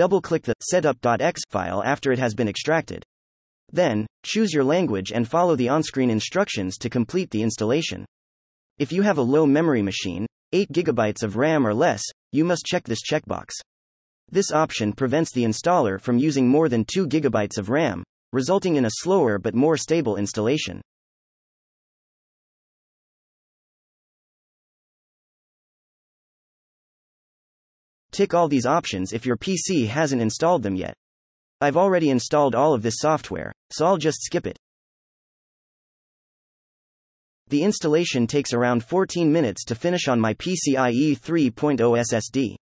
Double-click the setup.exe file after it has been extracted. Then, choose your language and follow the on-screen instructions to complete the installation. If you have a low memory machine, 8 GB of RAM or less, you must check this checkbox. This option prevents the installer from using more than 2 GB of RAM, resulting in a slower but more stable installation. Tick all these options if your PC hasn't installed them yet. I've already installed all of this software, so I'll just skip it. The installation takes around 14 minutes to finish on my PCIe 3.0 SSD.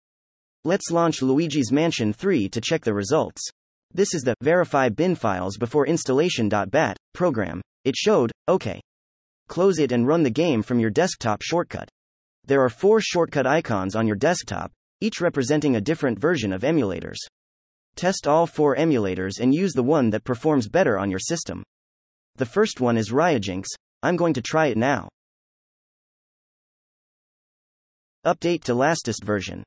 Let's launch Luigi's Mansion 3 to check the results. This is the verify bin files before installation.bat program. It showed, OK. Close it and run the game from your desktop shortcut. There are four shortcut icons on your desktop, each representing a different version of emulators. Test all four emulators and use the one that performs better on your system. The first one is Ryujinx. I'm going to try it now. Update to latest version.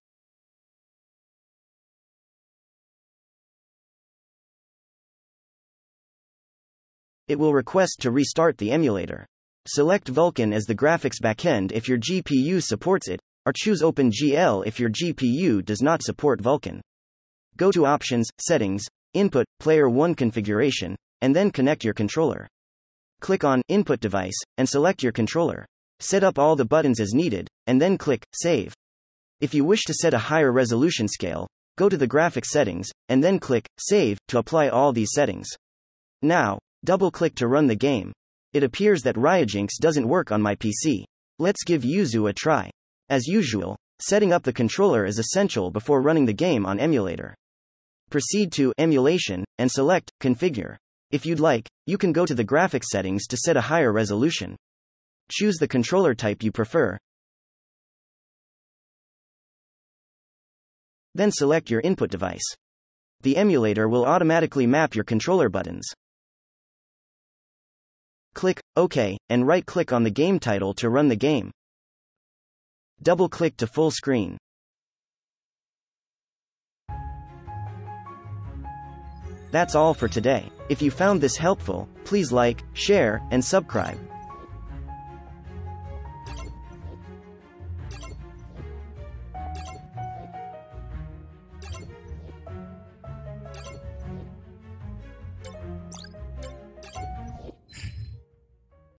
It will request to restart the emulator. Select Vulkan as the graphics backend if your GPU supports it, or choose OpenGL if your GPU does not support Vulkan. Go to Options, Settings, Input, Player 1 Configuration, and then connect your controller. Click on Input Device, and select your controller. Set up all the buttons as needed, and then click Save. If you wish to set a higher resolution scale, go to the graphics settings, and then click Save to apply all these settings. Now, double click to run the game. It appears that Ryujinx doesn't work on my PC. Let's give Yuzu a try. As usual, setting up the controller is essential before running the game on emulator. Proceed to Emulation and select Configure. If you'd like, you can go to the graphics settings to set a higher resolution. Choose the controller type you prefer. Then select your input device. The emulator will automatically map your controller buttons. Click OK and right click on the game title to run the game. Double click to full screen. That's all for today. If you found this helpful, please like, share, and subscribe.